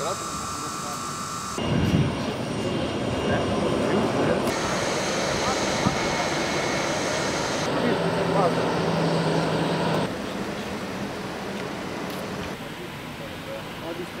Prat? Adică,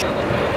Shut up.